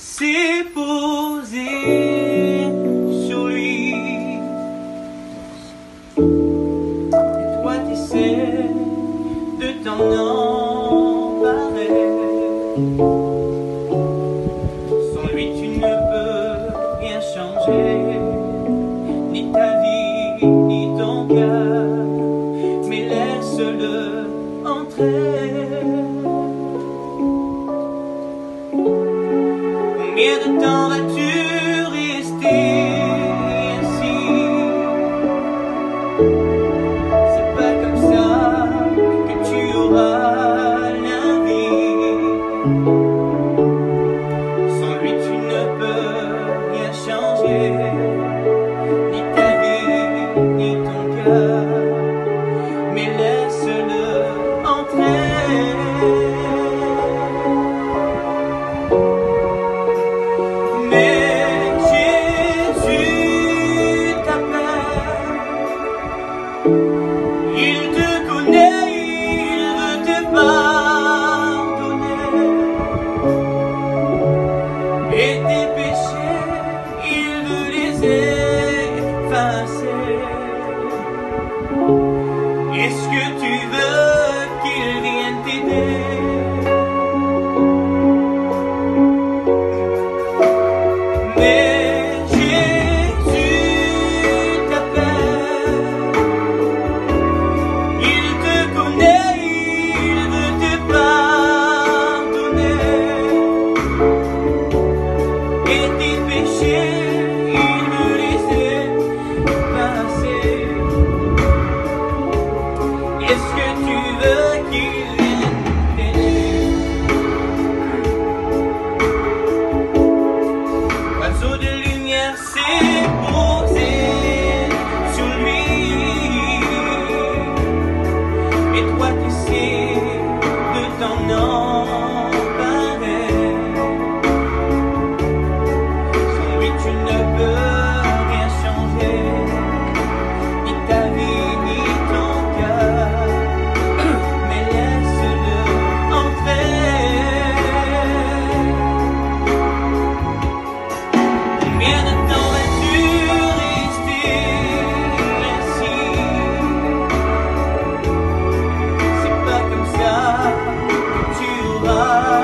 s'est posé sur lui. Et toi t'essaies de t'en emparer. Sans lui tu ne peux rien changer, ni ta vie, ni ton cœur, mais laisse-le entrer. Sans lui tu ne peux rien changer. Yeah. don't know. fire.